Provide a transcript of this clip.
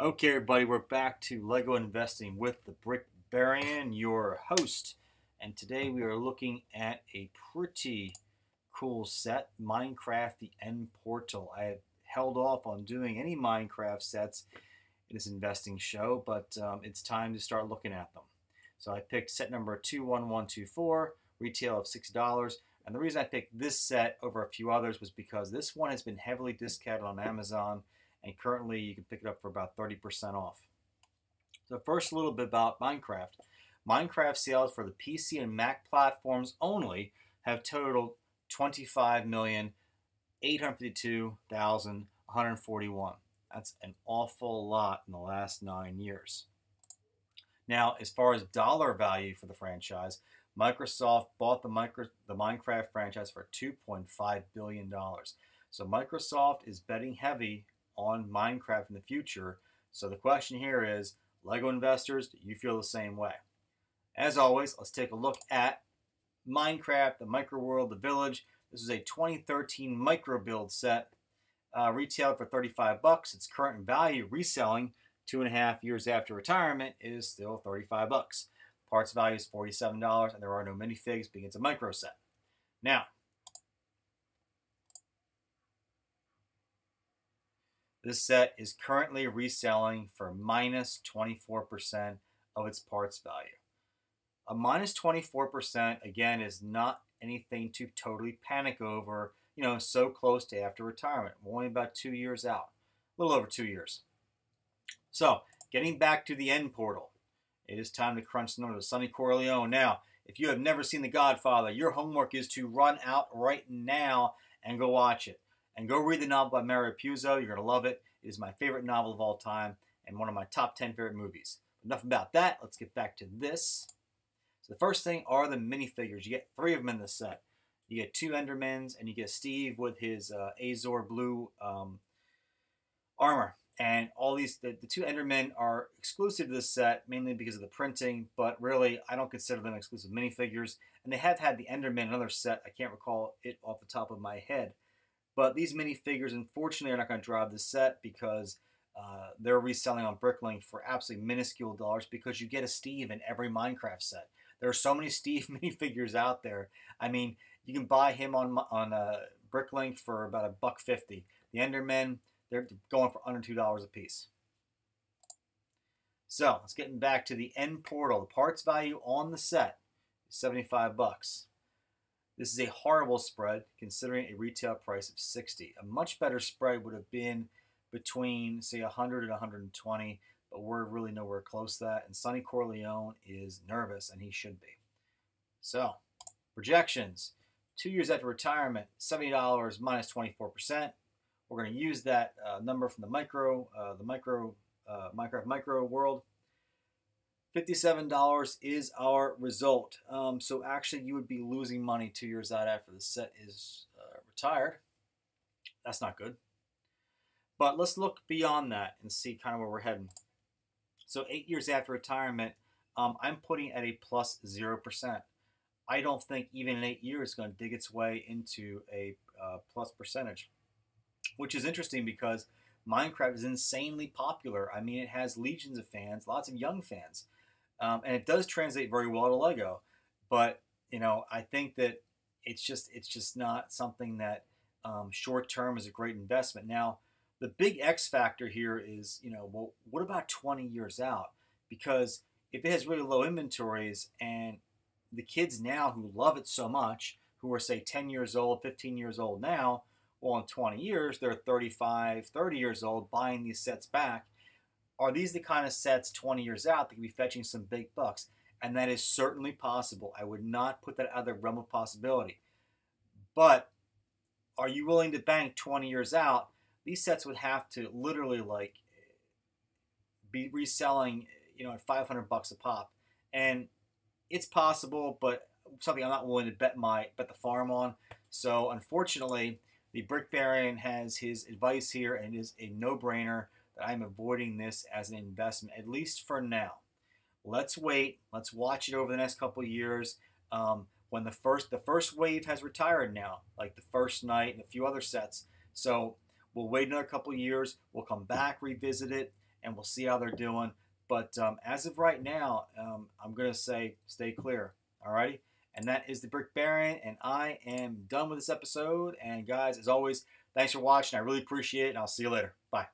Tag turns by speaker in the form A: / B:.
A: Okay, everybody, we're back to Lego investing with the Brick Baron, your host. And today we are looking at a pretty cool set, Minecraft The End Portal. I have held off on doing any Minecraft sets in this investing show, but um, it's time to start looking at them. So I picked set number 21124, retail of $6. And the reason I picked this set over a few others was because this one has been heavily discounted on Amazon and currently you can pick it up for about 30% off. So first a little bit about Minecraft. Minecraft sales for the PC and Mac platforms only have totaled 25,852,141. That's an awful lot in the last nine years. Now, as far as dollar value for the franchise, Microsoft bought the, micro, the Minecraft franchise for $2.5 billion. So Microsoft is betting heavy on Minecraft in the future. So the question here is, LEGO investors, do you feel the same way? As always, let's take a look at Minecraft, the Micro World, the Village. This is a 2013 micro build set, uh, retailed for 35 bucks. Its current value reselling two and a half years after retirement is still 35 bucks. Parts value is $47, and there are no minifigs being it's a micro set. Now, This set is currently reselling for minus 24% of its parts value. A minus 24% again is not anything to totally panic over, you know, so close to after retirement. We're only about two years out, a little over two years. So, getting back to the end portal, it is time to crunch the numbers. Sonny Corleone. Now, if you have never seen The Godfather, your homework is to run out right now and go watch it. And go read the novel by Mario Puzo. You're going to love it. It is my favorite novel of all time and one of my top 10 favorite movies. Enough about that. Let's get back to this. So the first thing are the minifigures. You get three of them in the set. You get two Endermans, and you get Steve with his uh, Azure blue um, armor. And all these, the, the two Endermen are exclusive to this set, mainly because of the printing, but really, I don't consider them exclusive minifigures. And they have had the Enderman another set. I can't recall it off the top of my head. But these minifigures, unfortunately, are not going to drive the set because uh, they're reselling on Bricklink for absolutely minuscule dollars because you get a Steve in every Minecraft set. There are so many Steve minifigures out there. I mean, you can buy him on on uh, Bricklink for about a buck fifty. The Endermen, they're going for under two dollars a piece. So let's get back to the end portal. The parts value on the set is 75 bucks. This is a horrible spread considering a retail price of 60. A much better spread would have been between, say, 100 and 120, but we're really nowhere close to that. And Sonny Corleone is nervous, and he should be. So, projections. Two years after retirement, $70 minus 24%. We're going to use that uh, number from the micro, uh, the micro, uh, Minecraft micro world. $57 is our result. Um, so actually, you would be losing money two years out after the set is uh, retired. That's not good. But let's look beyond that and see kind of where we're heading. So eight years after retirement, um, I'm putting at a plus 0%. I don't think even in eight years is going to dig its way into a uh, plus percentage, which is interesting because Minecraft is insanely popular. I mean, it has legions of fans, lots of young fans. Um, and it does translate very well to Lego. But you know, I think that it's just it's just not something that um, short term is a great investment. Now, the big X factor here is you know, well, what about 20 years out? Because if it has really low inventories and the kids now who love it so much, who are say 10 years old, 15 years old now, well, in 20 years, they're 35, 30 years old buying these sets back Oh, are these the kind of sets 20 years out that can be fetching some big bucks? And that is certainly possible. I would not put that out of the realm of possibility. But are you willing to bank 20 years out? These sets would have to literally like be reselling, you know, at 500 bucks a pop. And it's possible, but something I'm not willing to bet my bet the farm on. So unfortunately, the Brick Baron has his advice here and is a no-brainer that I'm avoiding this as an investment, at least for now. Let's wait. Let's watch it over the next couple years. Um, when the first the first wave has retired now, like the first night and a few other sets. So we'll wait another couple years. We'll come back, revisit it, and we'll see how they're doing. But um, as of right now, um, I'm going to say stay clear. Alrighty? And that is the Brick Baron, and I am done with this episode. And guys, as always, thanks for watching. I really appreciate it, and I'll see you later. Bye.